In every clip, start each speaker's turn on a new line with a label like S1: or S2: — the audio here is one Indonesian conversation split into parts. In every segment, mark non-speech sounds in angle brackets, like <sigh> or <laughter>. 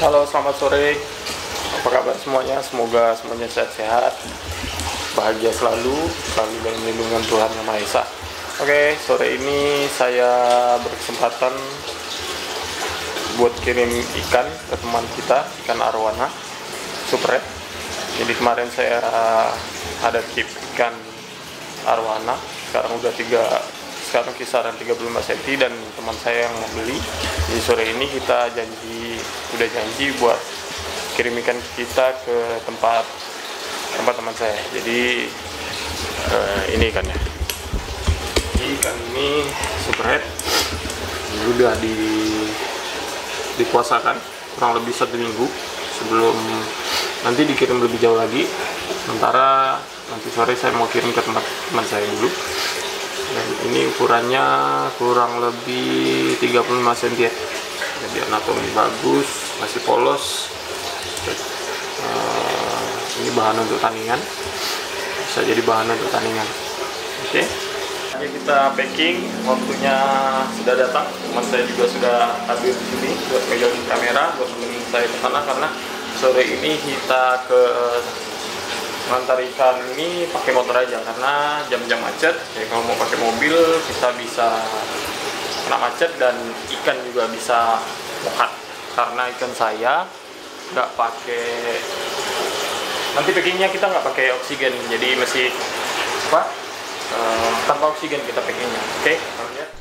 S1: Halo, selamat sore. Apa kabar semuanya? Semoga semuanya sehat-sehat, bahagia selalu, selalu dalam lindungan Tuhan Yang Maha Esa. Oke, sore ini saya berkesempatan buat kirim ikan ke teman kita, ikan arwana, super red. Jadi kemarin saya ada keep ikan arwana, sekarang udah tiga sekarang kisaran 35 cm dan teman saya yang mau beli. Jadi sore ini kita janji udah janji buat kirim ikan kita ke tempat tempat teman saya. Jadi uh, ini ikannya. Ini ikan ini superhead udah di dipuasakan kurang lebih satu minggu sebelum nanti dikirim lebih jauh lagi. Sementara nanti sore saya mau kirim ke tempat teman saya dulu dan ini ukurannya kurang lebih 35 cm ya. Jadi anatomi bagus masih polos. Uh, ini bahan untuk tandingan. Bisa jadi bahan untuk tandingan. Oke. Okay. kita packing waktunya sudah datang. Teman saya juga sudah hadir di sini buat megang kamera buat menemani saya ke sana karena sore ini kita ke mengantar ikan ini pakai motor aja karena jam-jam macet ya kalau mau pakai mobil kita bisa kena macet dan ikan juga bisa mokat karena ikan saya nggak pakai nanti packingnya kita nggak pakai oksigen jadi masih apa uh, tanpa oksigen kita packingnya oke okay?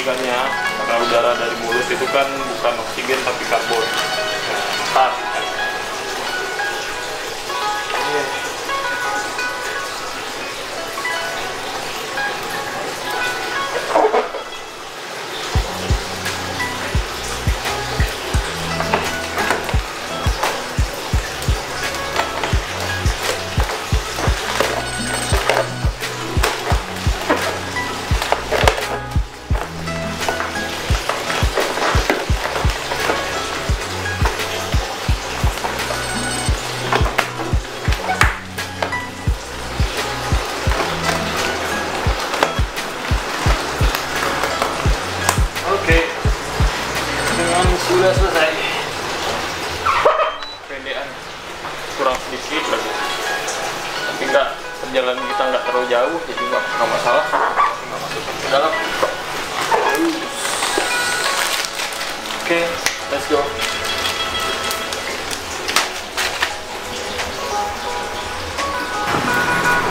S1: Ya mati kan ya karena udara dari mulut itu kan bukan oksigen tapi karbon. Nah, jauh, jadi nggak nggak masalah. Nggak masuk dalam. Oke, let's go.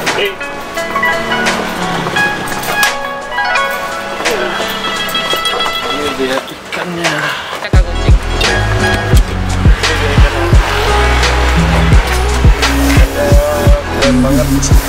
S1: Oke. Ini keren banget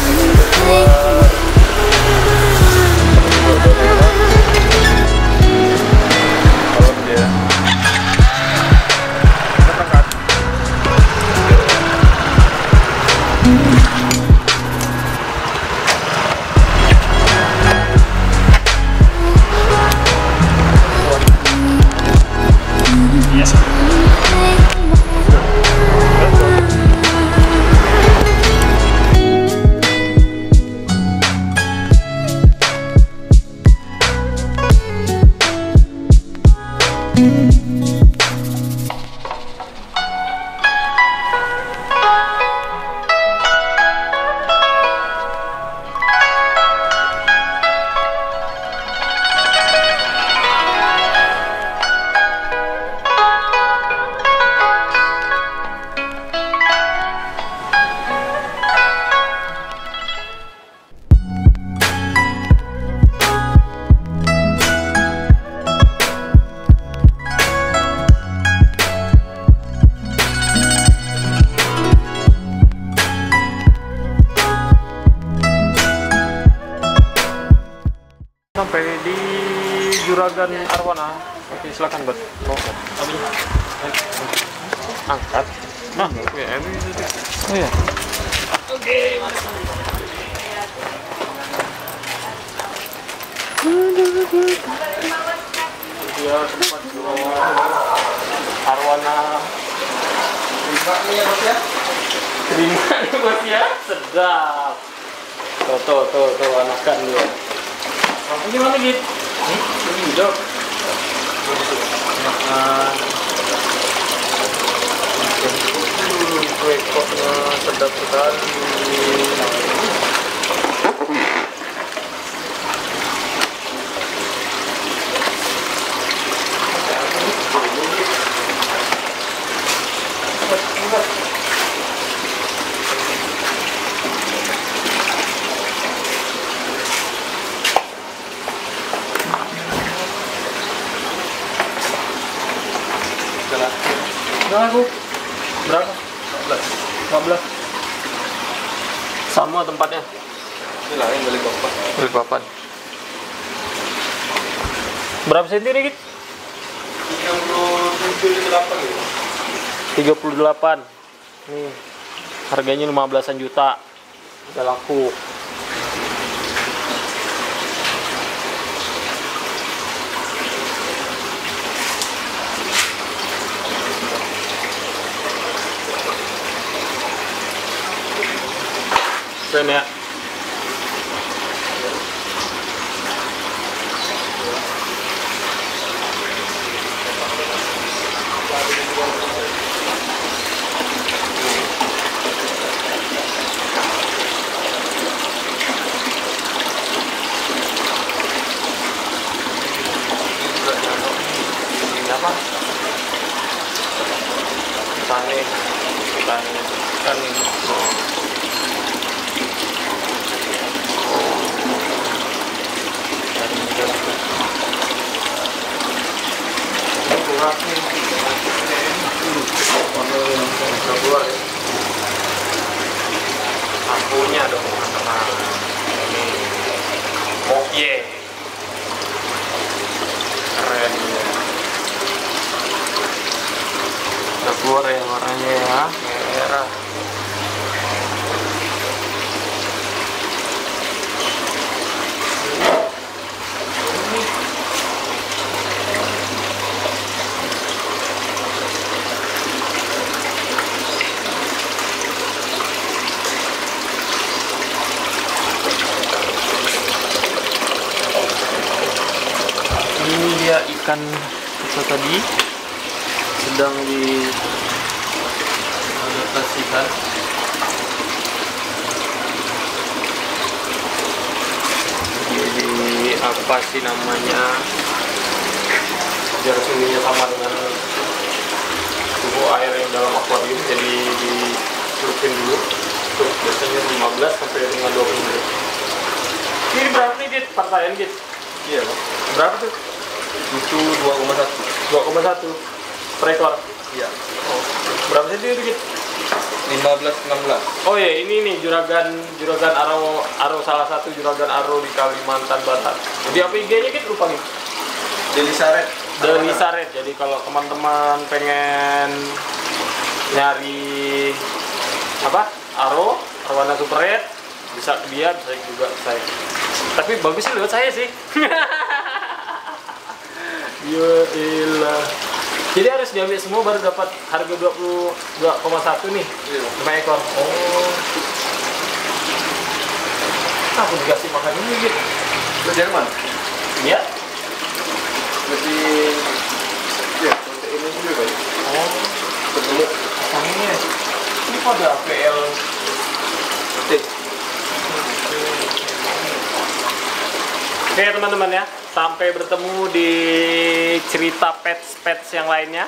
S1: Juragan Arwana. Oke, silakan buat. Abinya. Angkat. Nah, oke, ini Oh ya. Oke, Dia tempat Arwana. Terima nih bos ya. Terima nih bos ya. Sedap. Tuh, tuh, tuh, tuh, anakan dia. Kamu gimana gitu? Hmm? Hidup. Makan. Hmm, kue koknya sedap sekali. Berapa aku? Berapa? 15. 15. Sama tempatnya.
S2: ini lah yang beli bapak
S1: Beli papan. Berapa senti nih, Git?
S2: 37 berapa gitu
S1: 38. Nih. Harganya 15-an juta. Udah laku. Friend out. Ya. apa? Tani. Tani. Tani. Lampunya dong teman-teman ini. Mokye keren ya. Udah keluar ya warnanya ya merah ini dia ikan tadi sedang di adaptasikan jadi apa sih namanya biar suhunya sama dengan suhu air yang dalam akuarium jadi dicelupin dulu Tuh, biasanya 15 sampai dengan 20 menit ini berapa nih Dit? Partaian Dit?
S2: Iya.
S1: Berapa tuh?
S2: Itu 2,1.
S1: 2,1 per ekor.
S2: Iya.
S1: Oh, berapa sih itu gitu?
S2: 15 16.
S1: Oh ya, ini nih juragan juragan Aro Aro salah satu juragan Aro di Kalimantan Barat. Jadi apa IG-nya gitu lupa nih.
S2: Deli Saret.
S1: Deli Saret. Jadi kalau teman-teman pengen nyari apa? Aro, arwana super red bisa ke dia, bisa juga saya. Tapi bagus sih lewat saya sih. <laughs> Ya elah. Jadi harus diambil semua baru dapat harga 22,1 nih.
S2: Iya.
S1: 5 ekor. Oh. Aku dikasih makan ini gitu.
S2: Lu Jerman.
S1: Iya.
S2: Lebih Iya, protein ini juga kan.
S1: Oh,
S2: Ketemu
S1: sanginya. Ini kok ada APL
S2: T.
S1: Oke teman-teman ya, sampai bertemu di cerita pets-pets yang lainnya.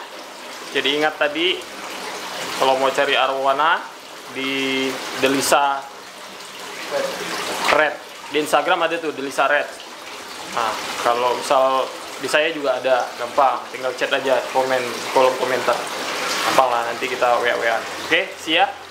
S1: Jadi ingat tadi, kalau mau cari arwana di Delisa Red. Di Instagram ada tuh Delisa Red. Nah, kalau misal di saya juga ada, gampang. Tinggal chat aja, komen kolom komentar. Gampang lah, nanti kita wa wa Oke, siap.